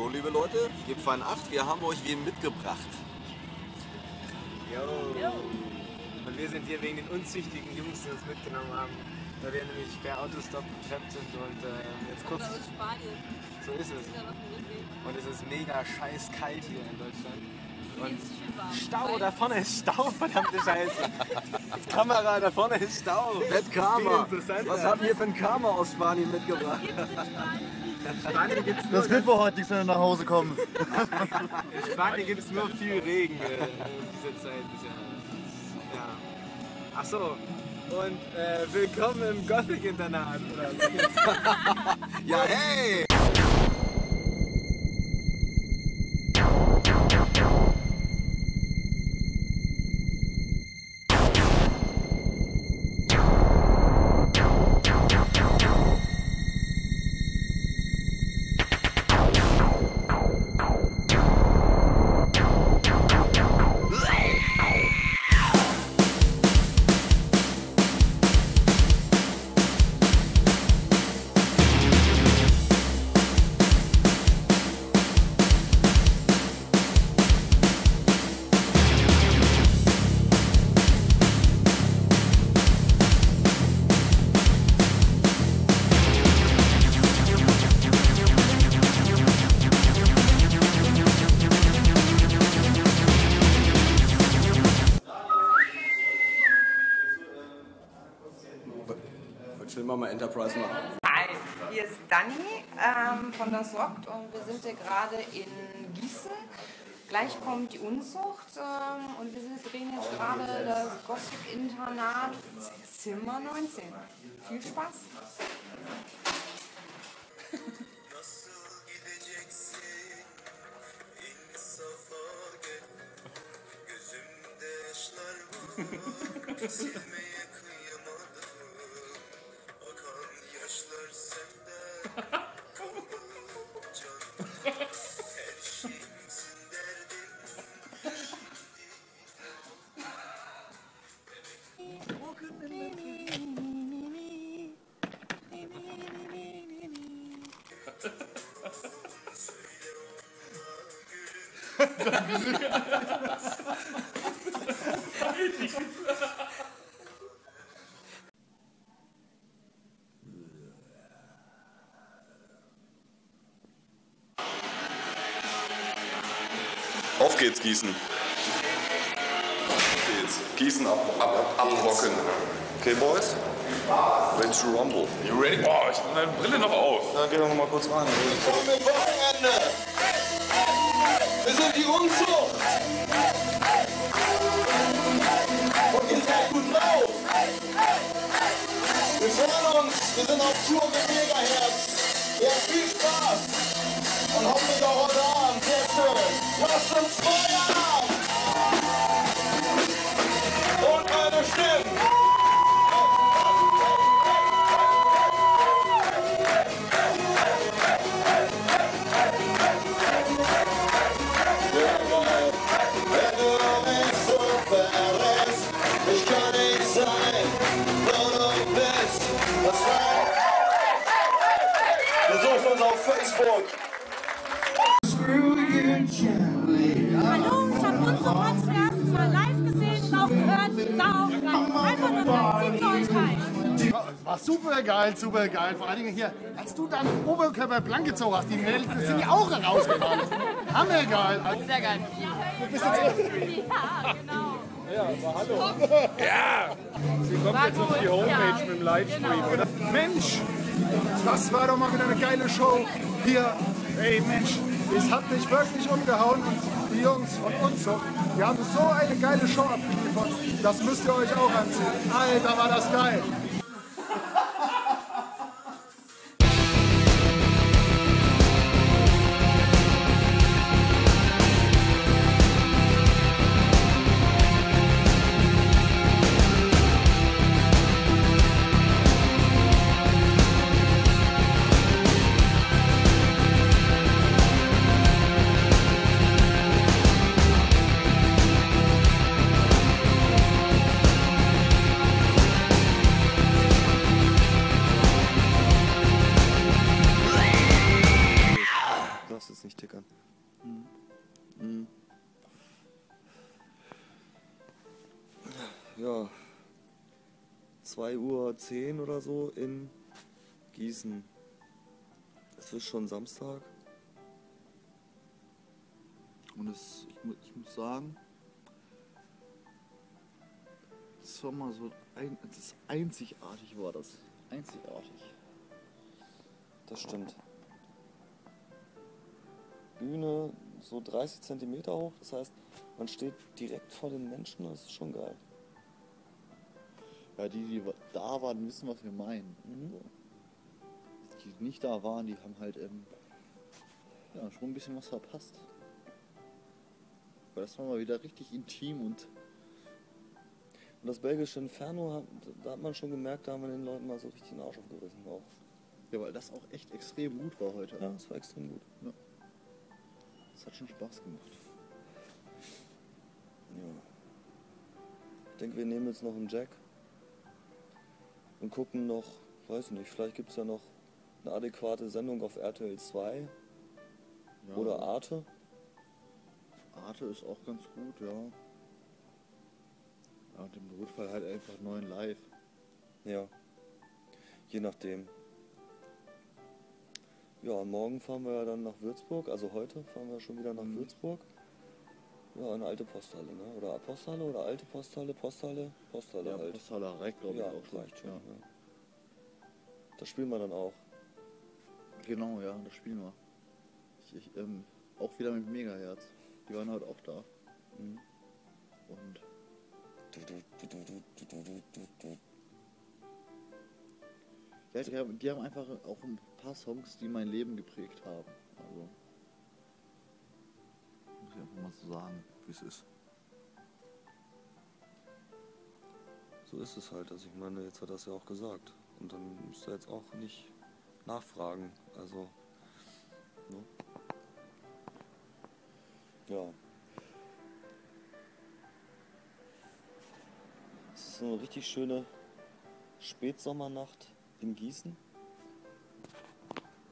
So, liebe Leute, gebt fein Acht, wir haben euch wen mitgebracht. Jo. Und wir sind hier wegen den unzüchtigen Jungs, die uns mitgenommen haben. Weil wir nämlich per Autostop getrappt sind und äh, jetzt kurz. Oder aus Spanien. So ist es. Und es ist mega scheiß kalt hier in Deutschland. Und. Stau, da vorne ist Stau, verdammte Scheiße. Kamera, da vorne ist Stau. Bad Karma. Was haben wir für ein Karma aus Spanien mitgebracht? Gibt's in Spanien? Gibt es nur, Das wird wohl heute nichts, wenn wir nach Hause kommen. in Spanien gibt's nur viel Regen äh, in dieser Zeit. Ist ja, ja. Ach so. Und äh, willkommen im Gothic-Internat. Ja, hey! Hier ist Dani ähm, von Das Rockt und wir sind hier gerade in Gießen. Gleich kommt die Unzucht ähm, und wir drehen jetzt gerade das Gothic-Internat Zimmer 19. Viel Spaß! Silmeye Auf geht's, Gießen. Gießen ab, ab, ab, abrocken. Okay, Boys? Ready to rumble. You ready? Boah, ich habe meine Brille noch auf. Na, geh doch noch mal kurz rein. Willkommen im Wochenende! Wir sind die Unzucht! Und ihr seid gut drauf! Wir freuen uns, wir sind auf Tour mit Megaherz. Ihr habt viel Spaß und hoffentlich auch heute Abend. Sehr schön. Lasst uns feiern! Sau, einfach nur euch rein. War super geil, super geil. Vor allen Dingen hier, als du deinen Oberkörper blank gezogen hast, die Mädels sind ja auch rausgefahren. Hammergeil. Also, Sehr geil. Ja, genau. Sie kommt War jetzt auf gut, die Homepage ja. mit dem Livestream, Genau. oder? Mensch, das war doch mal wieder eine geile Show. Hier, ey Mensch, es hat mich wirklich umgehauen. Und Jungs von uns, so, die haben so eine geile Show abgeliefert. Das müsst ihr euch auch anziehen. Alter, war das geil. 2 Uhr 10 oder so in Gießen. Es ist schon Samstag. Und es, ich, mu- ich muss sagen, das war mal so ein, das ist einzigartig war das. Einzigartig. Das stimmt. Bühne so 30 Zentimeter hoch, das heißt, man steht direkt vor den Menschen, das ist schon geil. Ja, die, die da waren, wissen, was wir meinen. So. Die nicht da waren, die haben halt ähm, ja, schon ein bisschen was verpasst. Weil das war mal wieder richtig intim und Und das belgische Inferno, da hat man schon gemerkt, da haben wir den Leuten mal so richtig den Arsch aufgerissen auch. ja, weil das auch echt extrem gut war heute. Ja, das war extrem gut. Das hat schon Spaß gemacht. Ja. Ich denke, wir nehmen jetzt noch einen Jack und gucken noch, weiß nicht, vielleicht gibt es ja noch eine adäquate Sendung auf RTL 2 Ja. oder Arte. Arte ist auch ganz gut, ja. Ja, und im Notfall halt einfach neuen Live. Ja, je nachdem. Ja, morgen fahren wir ja dann nach Würzburg, also heute fahren wir schon wieder nach Würzburg. Ja, eine alte Posthalle, ne? Oder Posthalle oder alte Posthalle, Posthalle, Posthalle ja, halt. Posthalle reicht, glaube ich, auch reicht schon. Ja. Ja. Das spielen wir dann auch. Genau, ja, das spielen wir. Ich, ich ähm, auch wieder mit Megaherz. Die waren heute auch da. Mhm. Und. Ja, die, haben, die haben einfach auch ein paar Songs, die mein Leben geprägt haben. Also. Muss ich einfach mal so sagen, wie es ist. So ist es halt. Also ich meine, jetzt hat er es ja auch gesagt. Und dann müsst ihr jetzt auch nicht nachfragen. Also. Ne? Ja. Es ist eine richtig schöne Spätsommernacht in Gießen.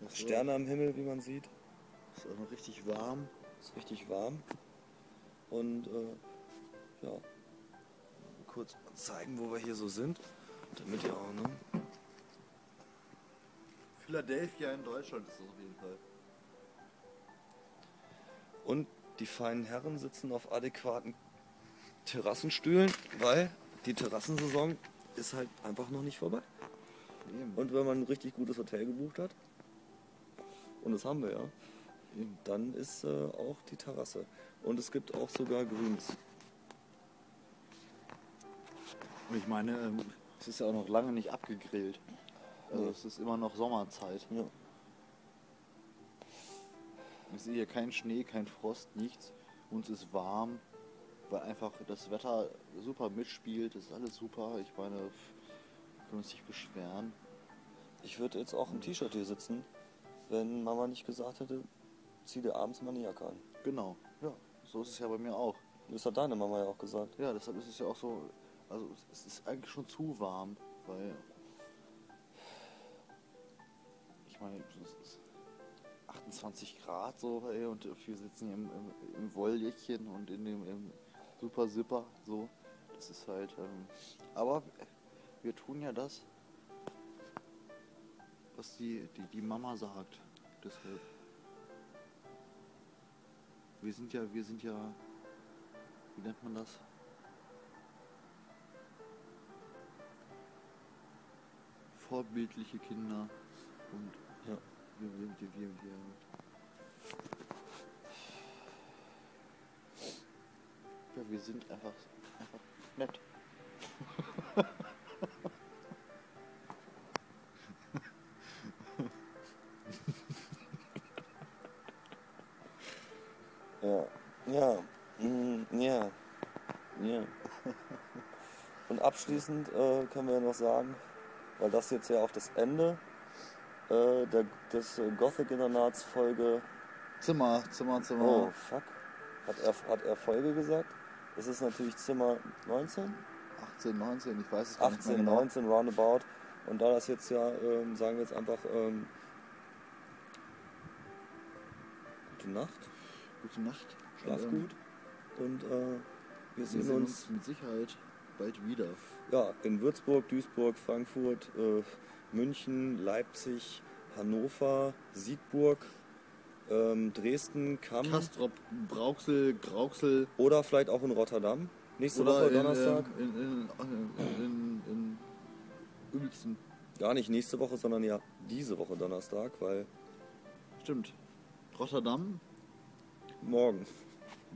Das Sterne am Himmel, wie man sieht. Ist auch noch richtig warm. Ist richtig warm. Und äh, ja, kurz zeigen, wo wir hier so sind. Damit ihr auch, ne? Philadelphia in Deutschland ist das auf jeden Fall. Und die feinen Herren sitzen auf adäquaten Terrassenstühlen, weil die Terrassensaison ist halt einfach noch nicht vorbei. Und wenn man ein richtig gutes Hotel gebucht hat, und das haben wir ja. Dann ist äh, auch die Terrasse. Und es gibt auch sogar Grüns. Und ich meine, ähm, es ist ja auch noch lange nicht abgegrillt. Also Nee. es ist immer noch Sommerzeit. Ja. Ich sehe hier keinen Schnee, kein Frost, nichts. Uns ist warm, weil einfach das Wetter super mitspielt. Das ist alles super. Ich meine, wir können uns nicht beschweren. Ich würde jetzt auch im T-Shirt hier sitzen, wenn Mama nicht gesagt hätte, zieh dir abends Jacke an. Genau. Ja, so ist es ja bei mir auch. Das hat deine Mama ja auch gesagt. Ja, deshalb ist es ja auch so. Also es ist eigentlich schon zu warm, weil ich meine, es ist 28 Grad so ey, und wir sitzen hier im, im, im Wolljäckchen und in dem im Super Zipper so. Das ist halt. Ähm, aber wir tun ja das, was die, die, die Mama sagt. Deshalb. Wir sind ja, wir sind ja, wie nennt man das? Vorbildliche Kinder und Ja. wir, wir, wir, wir, wir ja, wir sind einfach, einfach nett. Ja, ja, mm, ja, ja. Und abschließend äh, können wir noch sagen, weil das jetzt ja auch das Ende äh, der, des äh, Gothic-Internats Folge. Zimmer, Zimmer, Zimmer. Oh, fuck. Hat er, hat er Folge gesagt? Das ist natürlich Zimmer 19? 18, 19, ich weiß es gar nicht 18, mehr genau. 19, roundabout. Und da das jetzt ja, ähm, sagen wir jetzt einfach, ähm, gute Nacht, Gute Nacht. schlaf Ähm, gut. Und äh, wir Wir sehen sehen uns uns mit Sicherheit bald wieder. Ja, in Würzburg, Duisburg, Frankfurt, äh, München, Leipzig, Hannover, Siegburg, ähm, Dresden, Kamm. Kastrop, Brauxel, Grauxel. Oder vielleicht auch in Rotterdam. Nächste Oder Woche in, Donnerstag. In, in, in, in, in Uelzen. Gar nicht nächste Woche, sondern ja diese Woche Donnerstag, weil Stimmt. Rotterdam. Morgen.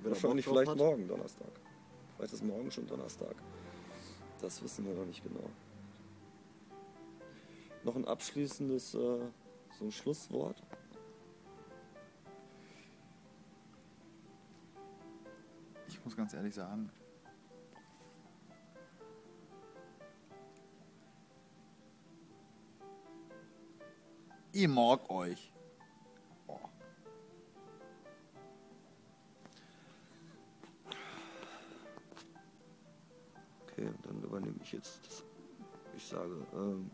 Wahrscheinlich vielleicht hat. morgen Donnerstag. Vielleicht ist morgen schon Donnerstag. Das wissen wir noch nicht genau. Noch ein abschließendes, äh, so ein Schlusswort. Ich muss ganz ehrlich sagen. Ich mag euch. Ich jetzt das. Ich sage, ähm,